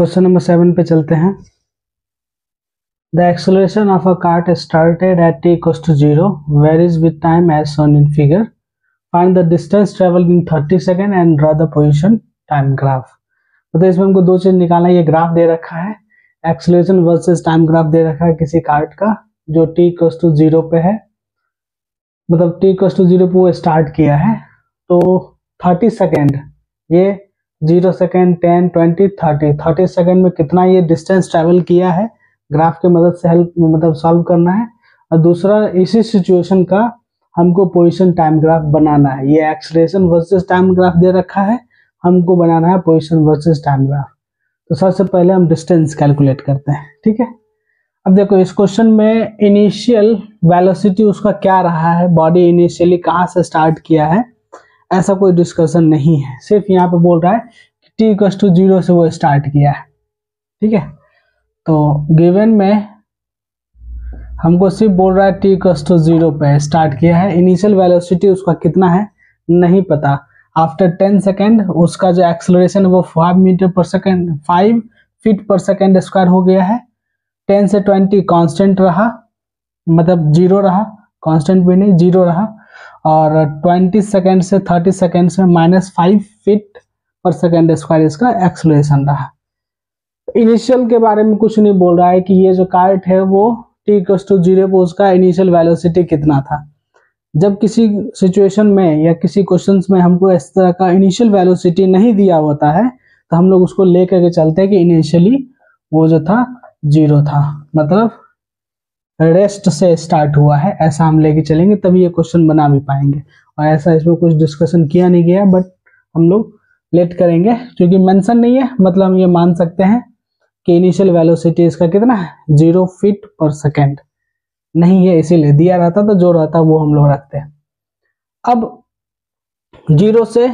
Question number seven पे चलते हैं। The acceleration of a cart started at T equals to zero varies with time as shown in figure find the distance travel in 30 second and draw the position time graph मतलब इसमें हमको दो चीज़ निकालना है, ये ग्राफ दे रखा है एक्सलेशन वर्सेस टाइम ग्राफ दे रखा है किसी कार्ट का, जो टी इक्वल्स टू ज़ीरो पे है। मतलब टी इक्वल्स टू ज़ीरो पे वो स्टार्ट किया है। तो 30 सेकेंड ये zero second, ten, twenty, thirty. Thirty second में कितना ये डिस्टेंस ट्रेवल किया है? ग्राफ की मदद से हेल्प मतलब सॉल्व करना है। और दूसरा, इसी सिचुएशन का हमको पोजिशन टाइम ग्राफ बनाना है। ये एक्सलेशन वर्सेस टाइम ग्राफ दे रखा है। हमको बनाना है पोजिशन वर्सेस टाइम ग्राफ। तो सबसे पहले हम डिस्टेंस कैलकुलेट करते हैं, ठीक है? अब देखो, इस क्वेश्चन में इनिशियल वेलोसिटी उसका क्या रहा है? बॉडी इनिशियली कहाँ से स्टार्ट किया है? ऐसा कोई डिस्कशन नहीं है। सिर्फ़ यहाँ पे बोल रहा है कि टी इक्वस टू ज़ीरो से वो स्टार्ट किया है। ठीक है? तो गिवन में हमको सिर्फ़ बोल रहा है टी इक्वस टू ज़ीरो पे स्टार्ट किया है। इनिशियल वेलोसिटी उसका कितना है? नहीं पता। आफ्टर टेन सेकेंड उसका जो एक्सलरेशन वो फाइव मीटर पर सेकेंड फाइव फीट पर सेकेंड स्क्वायर हो गया है। टेन से ट्वेंटी कांस्टेंट रहा मतलब ज़ीरो रहा कांस्टेंट भी नहीं ज़ीरो रहा। और 20 सेकेंड से 30 सेकेंड में माइनस फाइव फीट पर सेकेंड स्क्वायर इसका एक्सलेशन रहा। इनिशियल के बारे में कुछ नहीं बोल रहा है कि ये जो कार्ट है वो टी टू ज़ीरो पर उसका इनिशियल वेलोसिटी कितना था। जब किसी सिचुएशन में या किसी क्वेश्चन में हमको इस तरह का इनिशियल वेलोसिटी नहीं दिया होता है तो हम लोग उसको ले करके चलते हैं कि इनिशियली वो जो था ज़ीरो था। मतलब रेस्ट से स्टार्ट हुआ है। ऐसा हम लेके चलेंगे तभी ये क्वेश्चन बना भी पाएँगे। और ऐसा इसमें कुछ डिस्कशन किया नहीं गया बट हम लोग लेट करेंगे क्योंकि मेंशन नहीं है। मतलब हम ये मान सकते हैं कि इनिशियल वेलोसिटी इसका कितना है? ज़ीरो फीट पर सेकेंड नहीं है इसीलिए दिया रहता तो जो रहता वो हम लोग रखते हैं। अब ज़ीरो से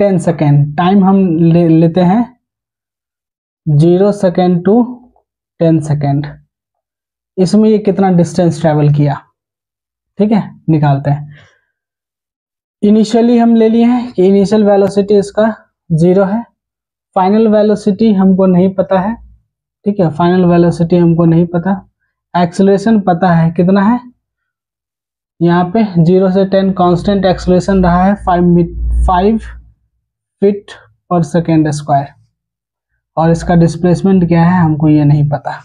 टेन सेकेंड टाइम हम ले, लेते हैं। Zero second to ten second इसमें ये कितना डिस्टेंस ट्रेवल किया? ठीक है, निकालते हैं। इनिशियली हम ले लिए हैं कि इनिशियल वेलोसिटी इसका ज़ीरो है। फाइनल वेलोसिटी हमको नहीं पता है। ठीक है फाइनल वेलोसिटी हमको नहीं पता। एक्सलेशन पता है कितना है? यहाँ पे ज़ीरो से टेन कांस्टेंट एक्सलेशन रहा है फाइव मीट फाइव फिट पर सेकेंड स्क्वायर और इसका डिस्प्लेसमेंट क्या है हमको ये नहीं पता।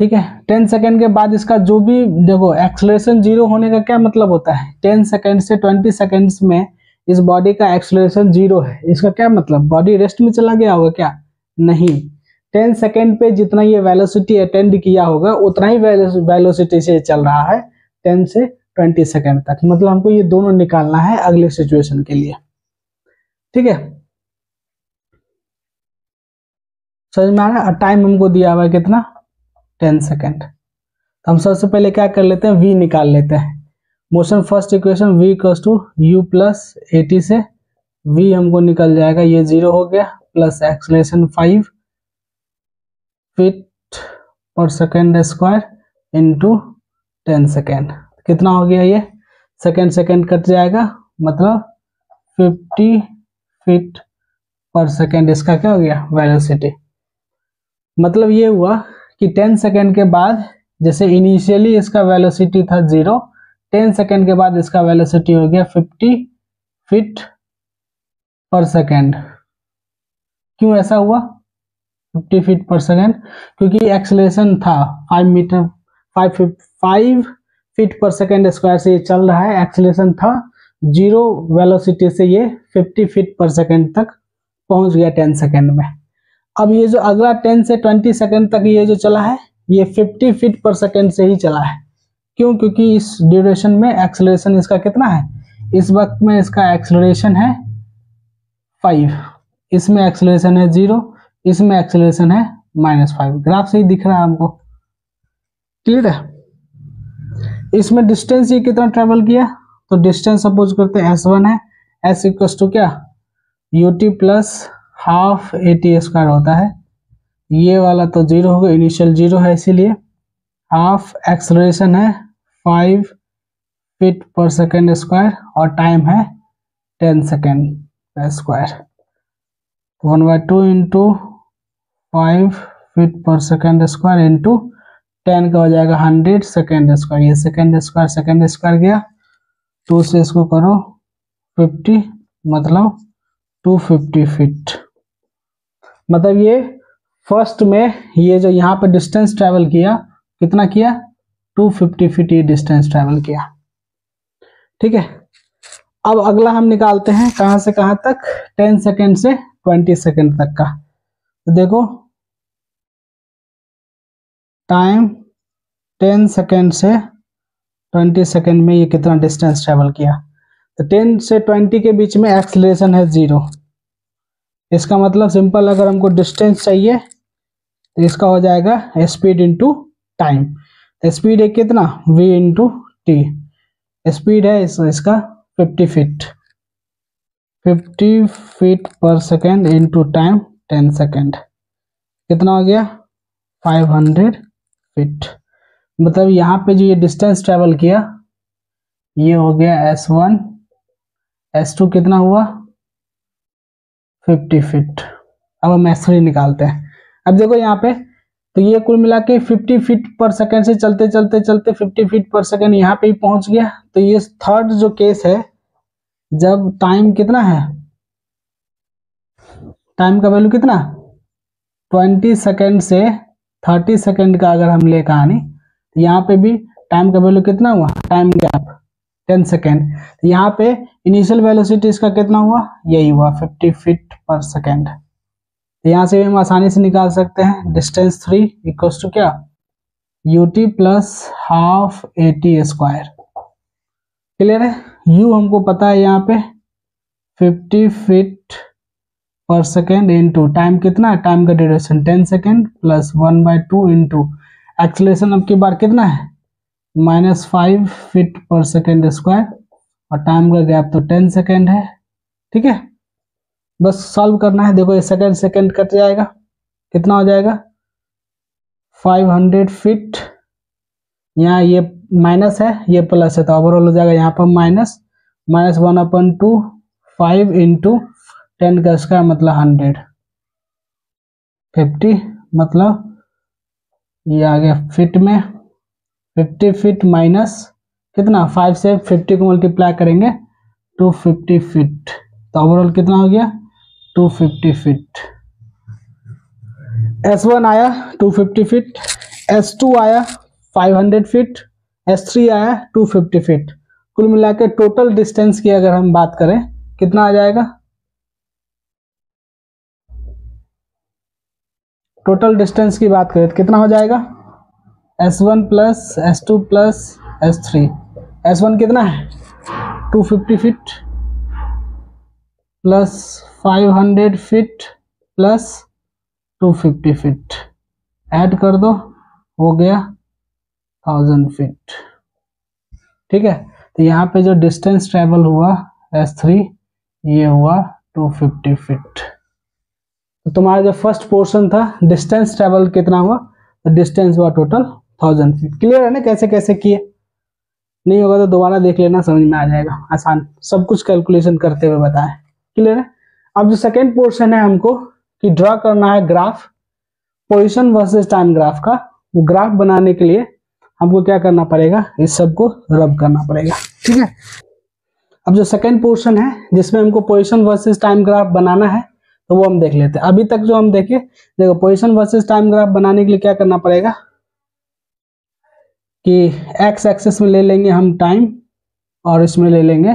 ठीक है? टेन सेकेंड के बाद इसका जो भी, देखो एक्सलेशन ज़ीरो होने का क्या मतलब होता है? टेन सेकेंड से ट्वेंटी सेकेंड्स में इस बॉडी का एक्सलेशन ज़ीरो है। इसका क्या मतलब? बॉडी रेस्ट में चला गया होगा क्या? नहीं। टेन सेकेंड पे जितना ये वेलोसिटी अटेंड किया होगा, उतना ही वेलोसिटी से चल रहा है टेन से ट्वेंटी सेकेंड तक। मतलब हमको ये दोनों निकालना है अगले सिचुएशन के लिए। ठीक है? समझ में आ रहा है? टाइम हमको दिया हुआ है कितना? Ten second. तो हम सबसे पहले क्या कर लेते हैं? वी निकाल लेते हैं। Motion first equation V equals to U plus A T V हमको निकल जाएगा। ये ज़ीरो हो गया प्लस एक्सलेशन फाइव फिट पर second square into ten second कितना हो गया ये? सेकेंड सेकेंड कट जाएगा। मतलब फिफ्टी फीट पर सेकेंड इसका क्या हो गया? वेलोसिटी मतलब ये हुआ कि 10 सेकेंड के बाद जैसे इनिशियली इसका वेलोसिटी था ज़ीरो 10 सेकेंड के बाद इसका वेलोसिटी हो गया 50 फीट पर सेकेंड क्यों ऐसा हुआ? 50 फीट पर सेकेंड क्योंकि एक्सलेशन था। 5 मीटर 5 5 फीट पर सेकेंड स्क्वायर से ये चल रहा है। एक्सलेशन था। ज़ीरो वेलोसिटी से ये 50 फीट पर सेकेंड तक पहुँच गया 10 सेकेंड में। अब ये जो अगला टेन से ट्वेंटी सेकेंड तक ये जो चला है, ये फिफ्टी फीट पर सेकेंड से ही चला है। क्यों? क्योंकि इस ड्यूरेशन में एक्सलेशन इसका कितना है? इस वक्त में इसका एक्सलरेशन है फाइव इसमें एक्सलेशन है ज़ीरो इसमें एक्सलेशन है माइनस फाइव ग्राफ से ही दिख रहा है हमको? क्लियर है? इसमें डिस्टेंस ये कितना ट्रेवल किया? तो डिस्टेंस सपोज़ करते हैं एस वन है। एस इक्वस टू क्या? U T plus half A T square होता है। ये वाला तो ज़ीरो होगा इनिशियल ज़ीरो है, इसीलिए हाफ़ एक्सलेशन है फाइव फीट पर सेकेंड स्क्वायर और टाइम है ten second square one by two into five feet पर सेकेंड स्क्वायर इंटू टेन का हो जाएगा हंड्रेड सेकेंड स्क्वायर ये सेकेंड स्क्वायर सेकेंड स्क्वायर गया। टू से इसको करो फिफ्टी मतलब टू फिफ्टी फीट मतलब ये फ़र्स्ट में ये जो यहाँ पे डिस्टेंस ट्रेवल किया, कितना किया? टू फिफ्टी फीट ये डिस्टेंस ट्रेवल किया। ठीक है? अब अगला हम निकालते हैं कहाँ से कहाँ तक? टेन सेकेंड से ट्वेंटी सेकेंड तक का। तो देखो टाइम टेन सेकेंड से ट्वेंटी सेकेंड में ये कितना डिस्टेंस ट्रेवल किया। तो टेन से ट्वेंटी के बीच में एक्सलेशन है ज़ीरो इसका मतलब सिंपल अगर हमको डिस्टेंस चाहिए तो इसका हो जाएगा स्पीड इंटू टाइम। स्पीड है कितना? V इंटू टी स्पीड है इस, इसका 50 फीट 50 फीट पर सेकेंड इंटू टाइम 10 सेकेंड कितना हो गया? 500 फीट मतलब यहाँ पे जो ये डिस्टेंस ट्रेवल किया ये हो गया S1 S2 कितना हुआ? 50 फिट। अब हम S3 निकालते हैं। अब देखो यहाँ पे तो ये कुल मिला के 50 फीट पर सेकेंड से चलते चलते चलते 50 फीट पर सेकेंड यहाँ पे ही पहुँच गया। तो ये थर्ड जो केस है, जब टाइम कितना है? टाइम का वैल्यू कितना? 20 सेकेंड से 30 सेकेंड का अगर हम ले कहानी तो यहाँ पे भी टाइम का वैल्यू कितना हुआ? Time gap 10 second. तो यहाँ पे इनिशियल वेलोसिटी इसका कितना हुआ? यही हुआ 50 फीट पर सेकेंड। तो यहाँ से भी हम आसानी से निकाल सकते हैं। डिस्टेंस थ्री इक्वल्स टू क्या? U T plus half A T square clear है? यू हमको पता है यहाँ पे 50 फीट पर सेकेंड इंटू टाइम कितना है? टाइम का duration ten second plus one by two into acceleration अब की बार कितना है? माइनस फाइव फिट पर सेकेंड स्क्वायर, और टाइम का गैप तो टेन सेकेंड है, ठीक है? बस सॉल्व करना है। देखो, ये सेकेंड सेकेंड कट जाएगा। कितना हो जाएगा? Five hundred feet. यहाँ ये माइनस है, ये प्लस है तो ओवरऑल हो जाएगा यहाँ पर minus. Minus one upon two, five into ten का स्क्वायर मतलब हंड्रेड। फिफ्टी मतलब ये आ गया फिट में। फिफ्टी फिट माइनस कितना? फाइव से फिफ्टी को मल्टीप्लाई करेंगे टू फिफ्टी फिट तो ओवरऑल कितना हो गया? 250 फीट S1 आया 250 फीट S2 आया 500 फीट S3 आया 250 फीट कुल मिला के टोटल डिस्टेंस की अगर हम बात करें, कितना आ जाएगा? टोटल डिस्टेंस की बात करें तो कितना हो जाएगा? S1 plus S two plus S three S one कितना है? Two fifty feet plus five hundred feet plus two fifty feet add कर दो, हो गया थाउज़ेंड फिट ठीक है? तो यहाँ पे जो डिस्टेंस ट्रेवल हुआ एस थ्री ये हुआ 250 फीट तो तुम्हारा जो फ़र्स्ट पोर्शन था डिस्टेंस ट्रेवल कितना हुआ? तो डिस्टेंस हुआ टोटल थाउज़ेंड फीट क्लियर है ना कैसे कैसे किए? नहीं होगा तो दोबारा देख लेना, समझ में आ जाएगा, आसान। सब कुछ कैलकुलेशन करते हुए बताएँ। क्लियर है? अब जो सेकेंड पोर्शन है हमको, कि ड्रा करना है graph position versus time graph का, वो ग्राफ बनाने के लिए हमको क्या करना पड़ेगा? इस सबको रब करना पड़ेगा। ठीक है? अब जो सेकेंड पोर्शन है, जिसमें हमको पोजिशन वर्सेज टाइम ग्राफ बनाना है तो वो हम देख लेते हैं। अभी तक जो हम देखे, देखो पोजिशन वर्सेज टाइम ग्राफ बनाने के लिए क्या करना पड़ेगा? कि एक्स एक्सेस में ले लेंगे हम टाइम और इसमें ले लेंगे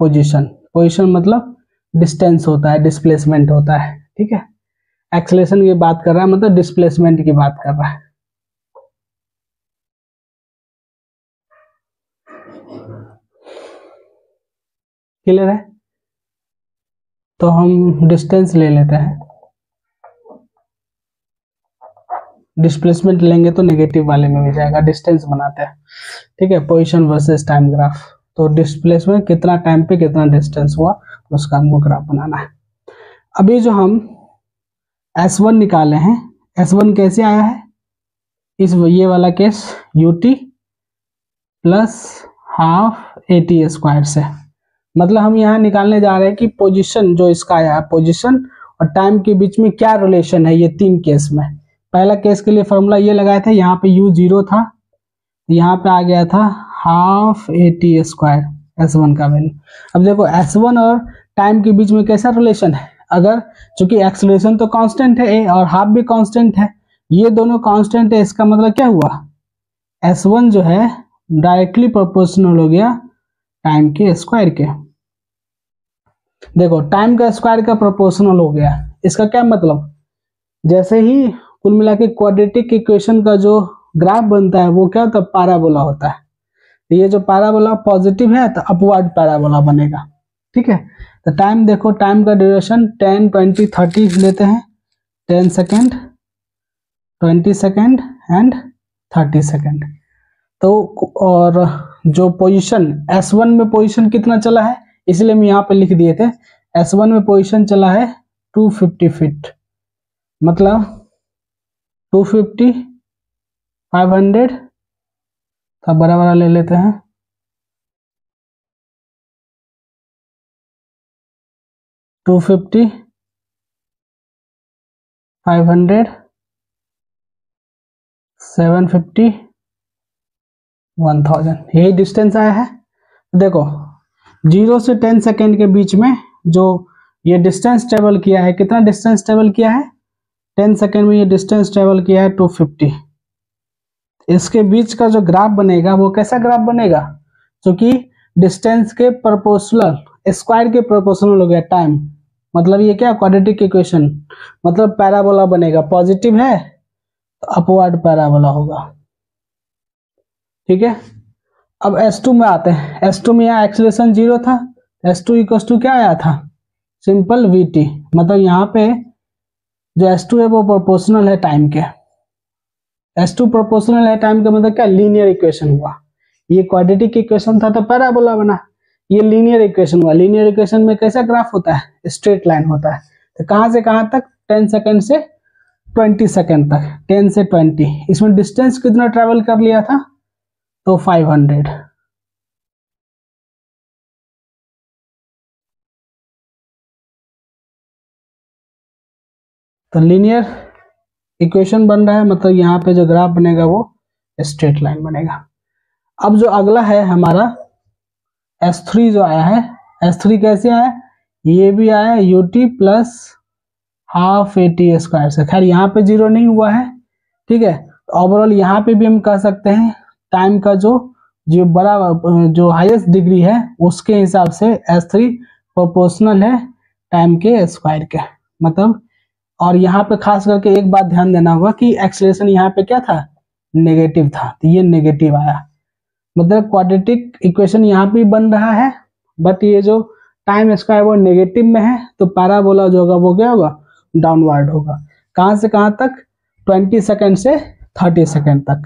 पोजीशन पोजीशन मतलब डिस्टेंस होता है डिस्प्लेसमेंट होता है, ठीक है? एक्सलेशन की बात कर रहा है मतलब डिस्प्लेसमेंट की बात कर रहा है। क्लियर है? तो हम डिस्टेंस ले लेते हैं। डिस्प्लेसमेंट लेंगे तो नेगेटिव वाले में भी जाएगा डिस्टेंस बनाते हैं। ठीक है पोजिशन वर्सेज टाइम ग्राफ तो डिस्प्लेसमेंट कितना टाइम पे कितना डिस्टेंस हुआ उसका हमको ग्राफ बनाना है। अभी जो हम S1 निकाले हैं S1 कैसे आया है? इस ये वाला case U T plus half A T square से। मतलब हम यहाँ निकालने जा रहे हैं कि पोजीशन जो इसका आया है पोजीशन और टाइम के बीच में क्या रिलेशन है ये तीन केस में। पहला केस के लिए फॉर्मूला ये लगाया था, यहाँ पे यू ज़ीरो था, यहाँ पे आ गया था half A T square S one का वैल्यू अब देखो एस वन और टाइम के बीच में कैसा रिलेशन है? अगर चूँकि एक्सलेशन तो कांस्टेंट है ए और हाफ़ भी कांस्टेंट है, ये दोनों कांस्टेंट है, इसका मतलब क्या हुआ? एस वन जो है डायरेक्टली प्रोपोर्शनल हो गया टाइम के स्क्वायर के. देखो टाइम का स्क्वायर का प्रोपोर्शनल हो गया, इसका क्या मतलब? जैसे ही कुल मिला के क्वाड्रेटिक इक्वेशन का जो ग्राफ बनता है, वो क्या होता है? पैराबोला होता है। तो ये जो पैराबोला पॉजिटिव है तो अपवर्ड पैराबोला बनेगा। ठीक है? तो टाइम देखो टाइम का ड्यूरेशन टेन ट्वेंटी थर्टी लेते हैं। Ten second twenty second and thirty second तो और जो पोजीशन S1 में पोजीशन कितना चला है? इसलिए हम यहाँ पे लिख दिए थे। S1 में पोजीशन चला है 250 फीट मतलब 250 500 तो बड़ा बड़ा ले लेते हैं। Two fifty, five hundred, seven fifty, one thousand. यही डिस्टेंस आया है। देखो, ज़ीरो से टेन सेकेंड के बीच में जो ये डिस्टेंस ट्रेवल किया है, कितना डिस्टेंस ट्रेवल किया है? टेन सेकेंड में ये डिस्टेंस ट्रेवल किया है टू फिफ्टी। इसके बीच का जो ग्राफ बनेगा, वो कैसा ग्राफ बनेगा? क्योंकि डिस्टेंस के प्रोपोर्शनल स्क्वायर के प्रोपोर्शनल हो गया टाइम मतलब ये क्या? क्वाड्रेटिक इक्वेशन मतलब पैराबोला बनेगा। पॉजिटिव है तो अपवर्ड पैराबोला होगा। ठीक है? अब S2 में आते हैं। S2 में यहाँ एक्सलेशन ज़ीरो था। S2 टू इक्व टू क्या आया था? सिंपल VT मतलब यहाँ पे जो S2 है, वो प्रोपोर्शनल है टाइम के। S2 प्रोपोर्शनल है टाइम का मतलब क्या? लीनियर इक्वेशन हुआ। ये क्वाड्रेटिक इक्वेशन था तो पैराबोला बना। ये लीनियर इक्वेशन हुआ। लीनियर इक्वेशन में कैसा ग्राफ होता है? स्ट्रेट लाइन होता है। तो कहाँ से कहाँ तक? 10 सेकंड से 20 सेकंड तक। 10 से 20 इसमें डिस्टेंस कितना ट्रेवल कर लिया था? तो 500 तो लीनियर इक्वेशन बन रहा है मतलब यहाँ पे जो ग्राफ बनेगा वो स्ट्रेट लाइन बनेगा। अब जो अगला है हमारा S3 जो आया है S3 कैसे आया ये भी आया U T plus half A T square से। खैर, यहाँ पे ज़ीरो नहीं हुआ है, ठीक है? ओवरऑल यहाँ पे भी हम कह सकते हैं टाइम का जो जो बड़ा, जो हाईएस्ट डिग्री है, उसके हिसाब से एस थ्री प्रोपोर्शनल है टाइम के स्क्वायर के। मतलब और यहाँ पे खास करके एक बात ध्यान देना होगा कि एक्सलेशन यहाँ पे क्या था? नेगेटिव था। तो ये नेगेटिव आया। मतलब क्वाड्रेटिक इक्वेशन यहाँ पे बन रहा है बट ये जो टाइम स्क्वायर वो नेगेटिव में है तो पैराबोला जो होगा वो क्या होगा? डाउनवर्ड होगा। कहाँ से कहाँ तक? ट्वेंटी सेकेंड से थर्टी सेकेंड तक।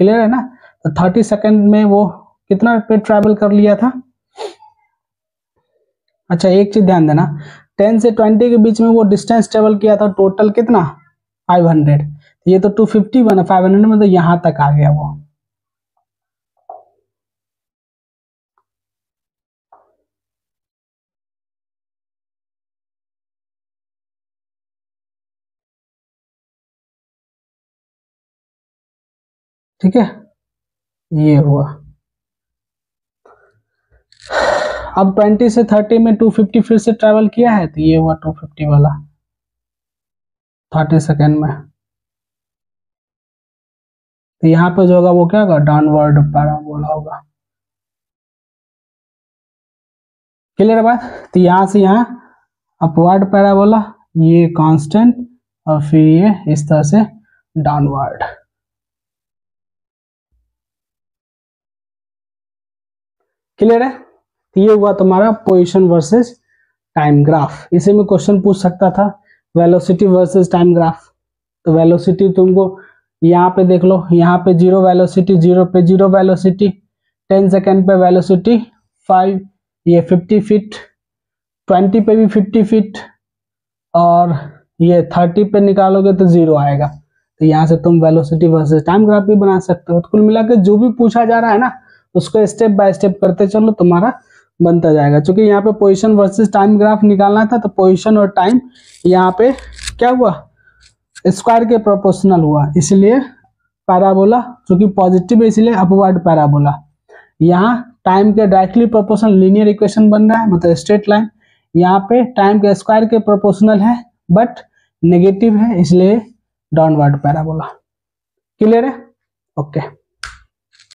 क्लियर है ना? तो 30 सेकंड में वो कितना पे ट्रैवल कर लिया था? अच्छा एक चीज़ ध्यान देना। 10 से 20 के बीच में वो डिस्टेंस ट्रेवल किया था टोटल कितना? 500 ये तो 250 बना 500 में तो यहाँ तक आ गया वो। ठीक है? ये हुआ। अब 20 से 30 में 250 फिर से ट्रेवल किया है तो ये हुआ 250 वाला। 30 सेकेंड में। तो यहाँ पे जो होगा, वो क्या होगा? डाउनवर्ड पैराबोला होगा। क्लियर बात? तो यहाँ से यहाँ अपवर्ड पैराबोला ये कांस्टेंट और फिर ये इस तरह से डाउनवर्ड क्लियर है? तो ये हुआ तुम्हारा पोजिशन वर्सेस टाइम ग्राफ इसे में क्वेश्चन पूछ सकता था वेलोसिटी वर्सेस टाइम ग्राफ तो वेलोसिटी तुमको यहाँ पे देख लो, यहाँ पे ज़ीरो वेलोसिटी ज़ीरो पे ज़ीरो वेलोसिटी टेन सेकेंड पे वेलोसिटी फाइव ये फिफ्टी फीट ट्वेंटी पे भी फिफ्टी फीट और ये थर्टी पे निकालोगे तो ज़ीरो आएगा। तो यहाँ से तुम वेलोसिटी वर्सेस टाइम ग्राफ भी बना सकते हो। तो कुल मिला जो भी पूछा जा रहा है ना, उसको स्टेप बाय स्टेप करते चलो, तुम्हारा बनता जाएगा। क्योंकि यहाँ पे पोजीशन वर्सेस टाइम ग्राफ निकालना था तो पोजीशन और टाइम यहाँ पे क्या हुआ? स्क्वायर के प्रोपोर्शनल हुआ। इसलिए पैराबोला जो कि पॉजिटिव है, इसलिए अपवर्ड पैराबोला यहाँ टाइम के डायरेक्टली प्रोपोर्शनल लीनियर इक्वेशन बन रहा है मतलब स्ट्रेट लाइन यहाँ पे टाइम के स्क्वायर के प्रोपोर्शनल है बट नेगेटिव है, इसलिए डाउनवर्ड पैराबोला क्लियर है? Okay okay.